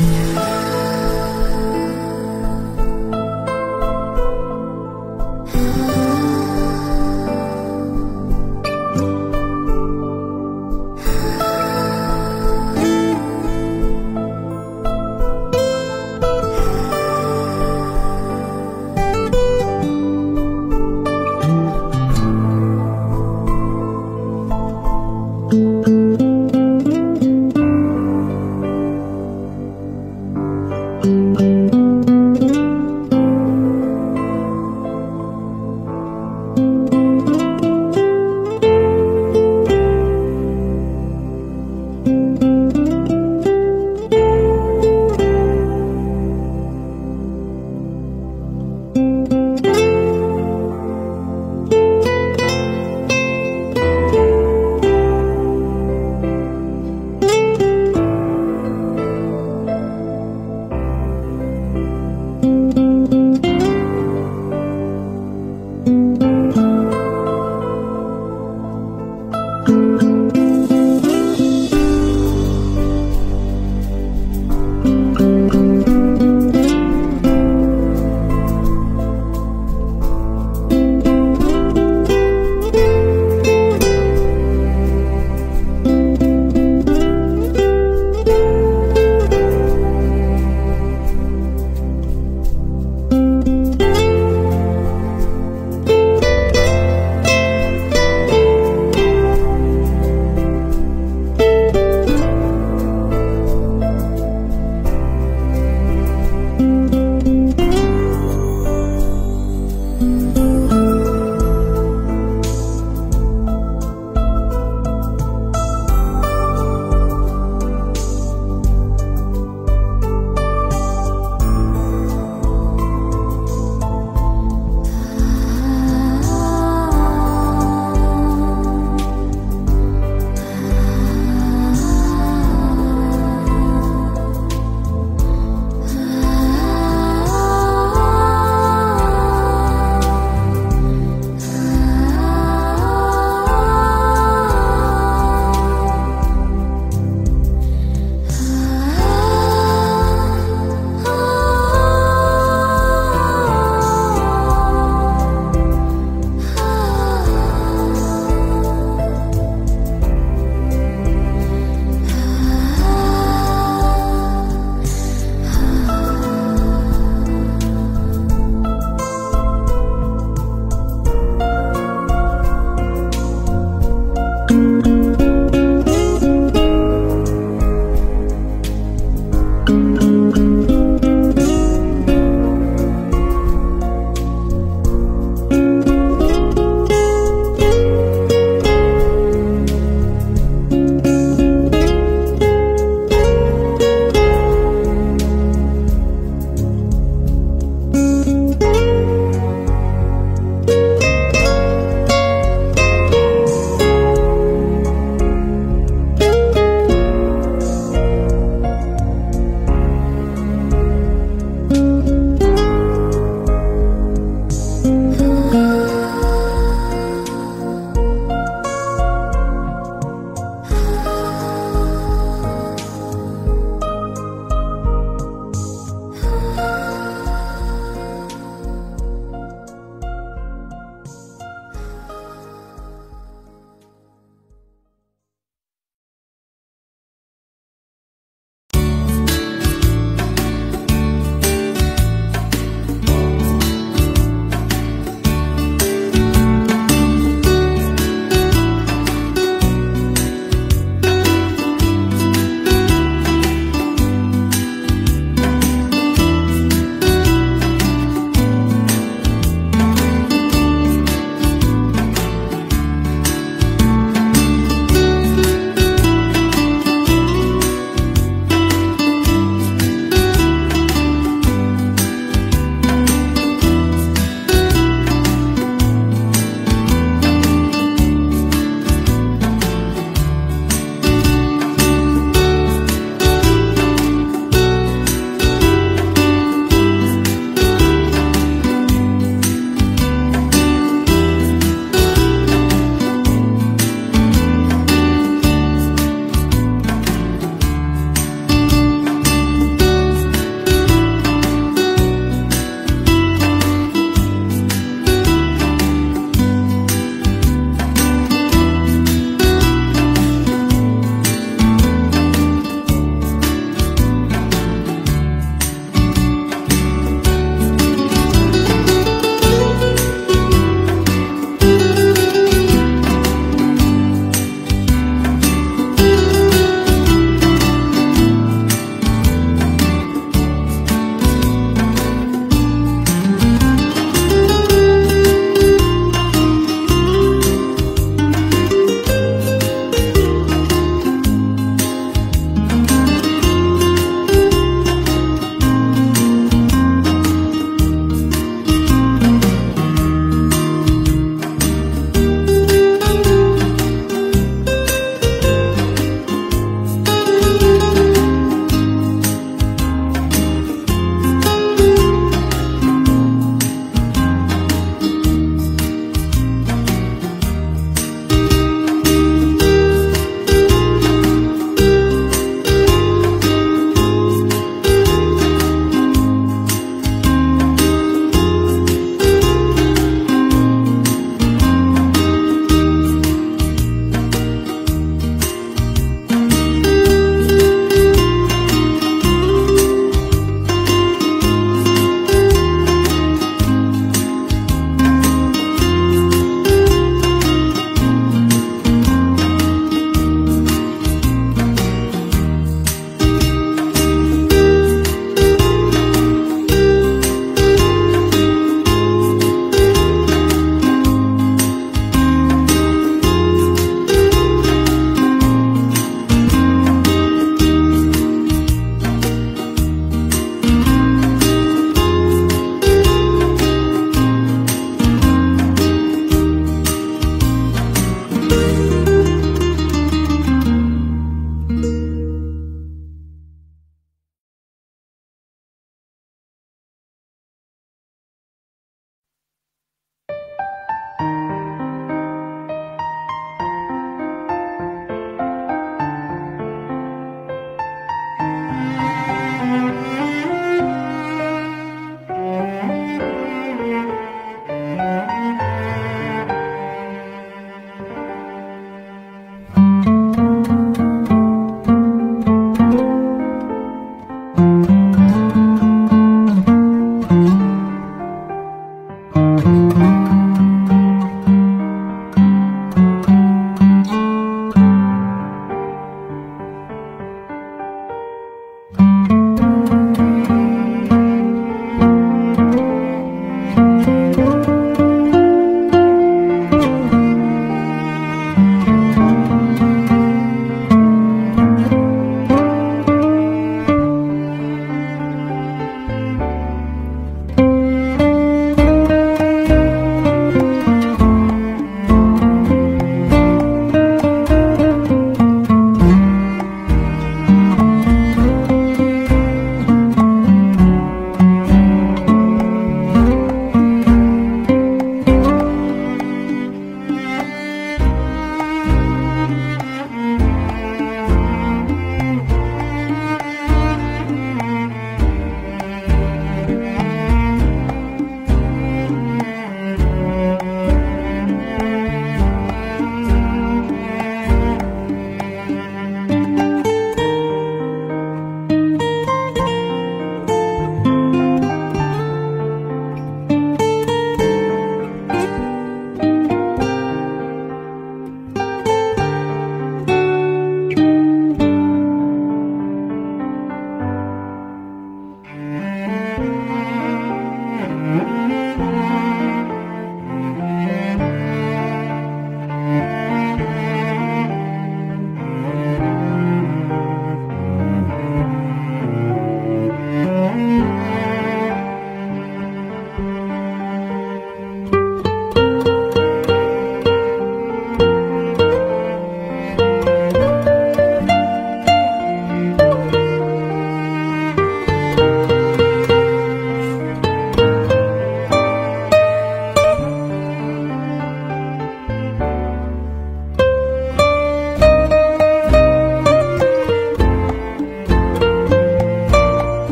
Yeah.